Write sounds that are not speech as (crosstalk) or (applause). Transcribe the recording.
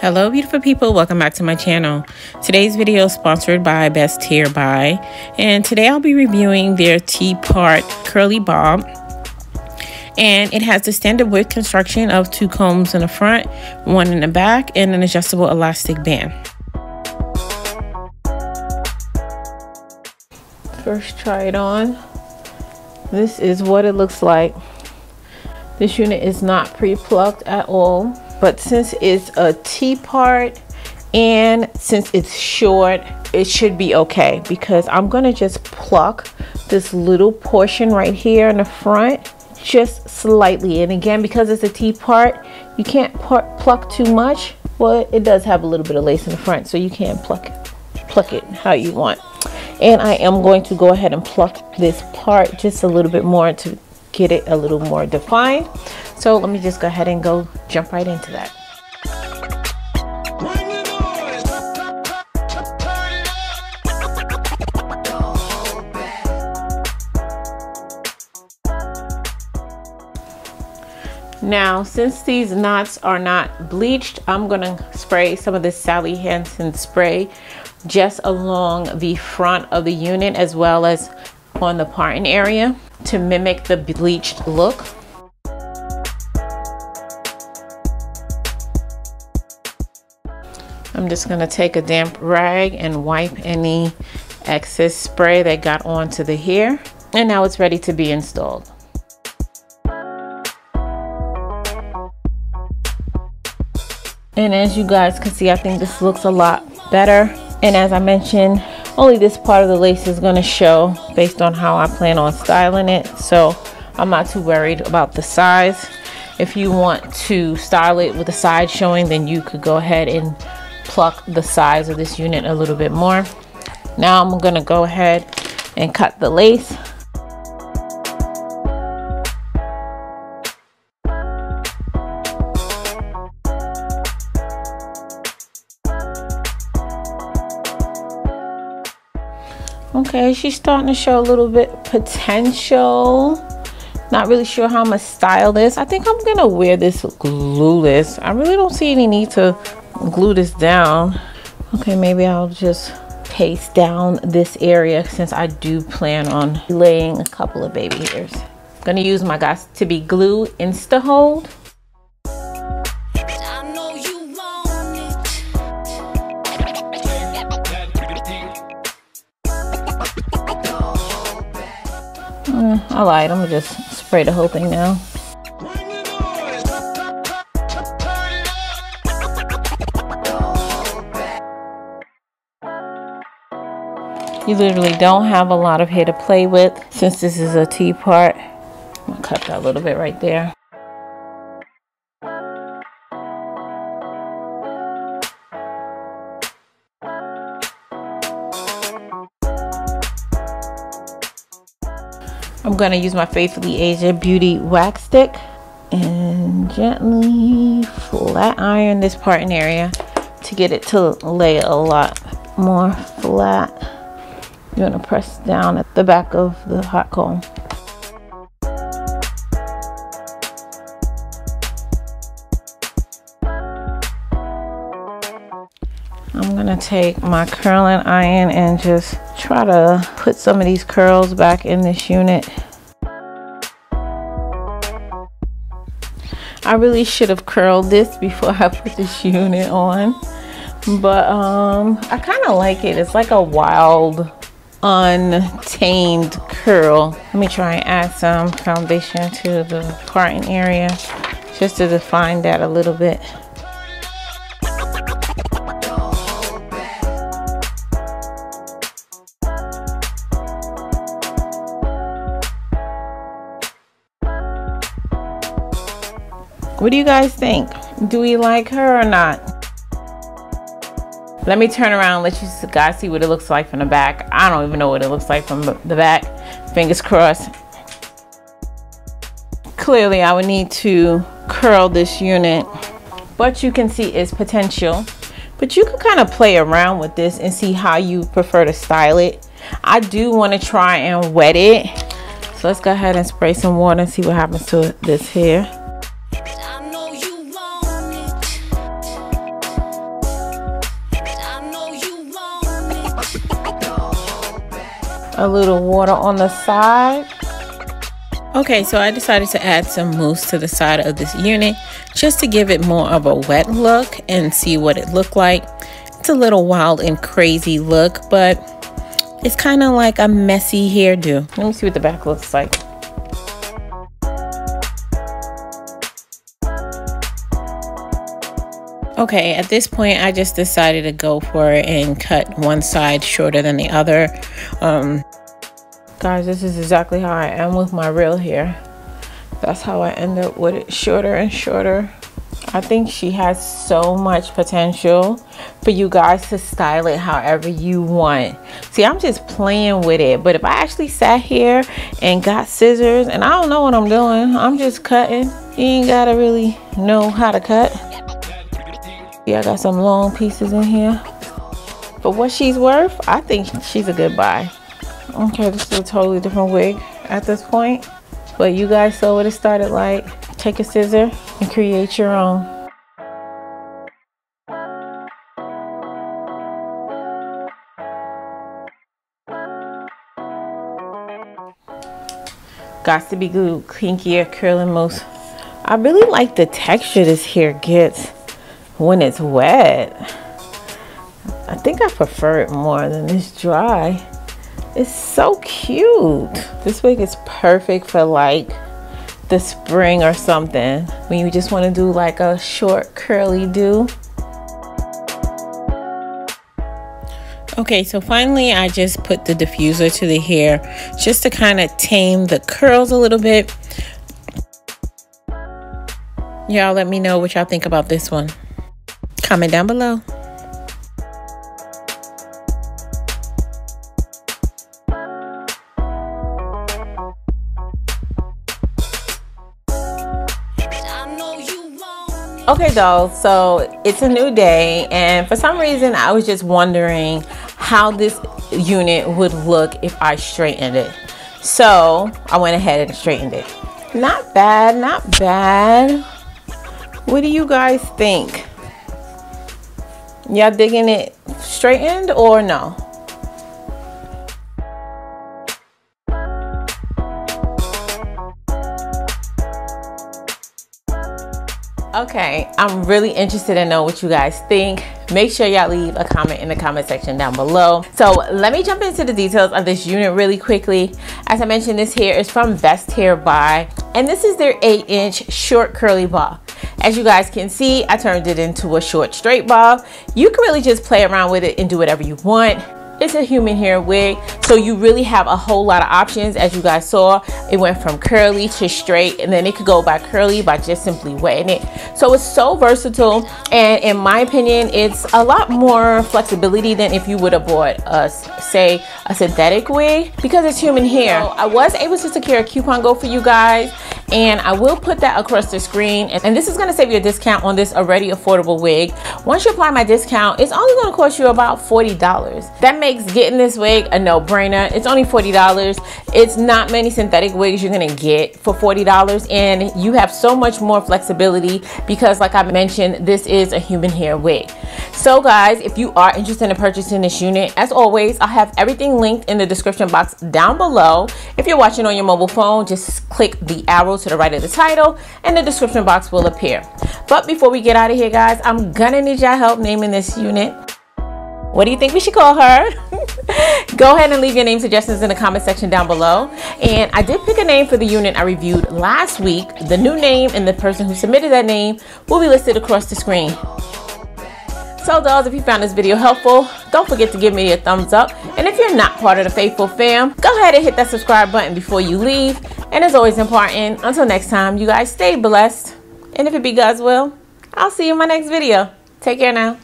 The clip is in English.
Hello beautiful people, welcome back to my channel. Today's video is sponsored by Best Hair Buy and today I'll be reviewing their T-part curly bob and it has the standard width construction of two combs in the front, one in the back and an adjustable elastic band. First try it on. This is what it looks like. This unit is not pre-plucked at all but since it's a T part and since it's short it should be okay because I'm gonna just pluck this little portion right here in the front just slightly. And again because it's a T part you can't pluck too much. Well it does have a little bit of lace in the front so you can pluck it pluck it how you want. And I am going to go ahead and pluck this part just a little bit more to get it a little more defined so let me just go ahead and go jump right into that. Now, since these knots are not bleached, I'm gonna spray some of this Sally Hansen spray just along the front of the unit as well as on the parting area to mimic the bleached look. I'm just going to take a damp rag and wipe any excess spray that got onto the hair. And now it's ready to be installed. And as you guys can see, I think this looks a lot better. And as I mentioned, only this part of the lace is going to show based on how I plan on styling it. So I'm not too worried about the size. If you want to style it with the side showing, then you could go ahead and pluck the size of this unit a little bit more. Now I'm gonna go ahead and cut the lace. Okay, she's starting to show a little bit potential. Not really sure how I'm gonna style this. I think I'm gonna wear this glueless. I really don't see any need to glue this down. Okay, maybe I'll just paste down this area since I do plan on laying a couple of baby hairs. I'm gonna use my Got2b Glue Insta Hold. Mm, I lied, I'm gonna just spray the whole thing now. You literally don't have a lot of hair to play with since this is a T part. I'm gonna cut that a little bit right there. I'm going to use my Faithfully Asia Beauty Wax Stick and gently flat iron this part in area to get it to lay a lot more flat. You're going to press down at the back of the hot comb. I'm to take my curling iron and just try to put some of these curls back in this unit. I really should have curled this before I put this unit on. But um, I kind of like it. It's like a wild untamed curl. Let me try and add some foundation to the parting area just to define that a little bit. What do you guys think? Do we like her or not? Let me turn around let you guys see what it looks like from the back. I don't even know what it looks like from the back. Fingers crossed. Clearly, I would need to curl this unit, but you can see its potential. But you could kind of play around with this and see how you prefer to style it. I do want to try and wet it. So let's go ahead and spray some water and see what happens to this here. A little water on the side. Okay, so I decided to add some mousse to the side of this unit just to give it more of a wet look and see what it looked like. It's a little wild and crazy look, but it's kind of like a messy hairdo. Let me see what the back looks like. Okay, at this point, I just decided to go for it and cut one side shorter than the other. Um, guys, this is exactly how I am with my real hair. That's how I end up with it shorter and shorter. I think she has so much potential for you guys to style it however you want. See, I'm just playing with it. But if I actually sat here and got scissors and I don't know what I'm doing, I'm just cutting. You ain't gotta really know how to cut. Yeah, I got some long pieces in here. But what she's worth, I think she's a good buy. Okay, this is a totally different wig at this point. But you guys saw what it started like. Take a scissor and create your own. Got to be good, kinkier, curling mousse. I really like the texture this hair gets when it's wet. I think I prefer it more than this dry. It's so cute. This wig is perfect for like the spring or something when you just want to do like a short curly do. Okay, so finally I just put the diffuser to the hair just to kind of tame the curls a little bit. Y'all let me know what y'all think about this one. Comment down below. Okay, dolls, so it's a new day, and for some reason, I was just wondering how this unit would look if I straightened it. So I went ahead and straightened it. Not bad, not bad. What do you guys think? Y'all digging it straightened or no? Okay, I'm really interested to know what you guys think. Make sure y'all leave a comment in the comment section down below. So let me jump into the details of this unit really quickly. As I mentioned, this hair is from Best Hair Buy, and this is their 8 inch short curly bob. As you guys can see, I turned it into a short straight bob. You can really just play around with it and do whatever you want. It's a human hair wig, so you really have a whole lot of options. As you guys saw, it went from curly to straight, and then it could go by curly by just simply wetting it. So it's so versatile, and in my opinion, it's a lot more flexibility than if you would have bought a, say, a synthetic wig, because it's human hair. So I was able to secure a coupon code for you guys, and I will put that across the screen. And this is gonna save you a discount on this already affordable wig. Once you apply my discount, it's only gonna cost you about $40. That makes getting this wig a no-brainer. It's only $40. It's not many synthetic wigs you're gonna get for $40 and you have so much more flexibility because like I mentioned, this is a human hair wig. So guys, if you are interested in purchasing this unit, as always, I'll have everything linked in the description box down below. If you're watching on your mobile phone, just click the arrow to the right of the title and the description box will appear. But before we get out of here, guys, I'm gonna need y'all help naming this unit. What do you think we should call her? (laughs) Go ahead and leave your name suggestions in the comment section down below. And I did pick a name for the unit I reviewed last week. The new name and the person who submitted that name will be listed across the screen. So dolls, if you found this video helpful, don't forget to give me a thumbs up. And if you're not part of the Faithful fam, go ahead and hit that subscribe button before you leave. And as always important, until next time, you guys stay blessed. And if it be God's will, I'll see you in my next video. Take care now.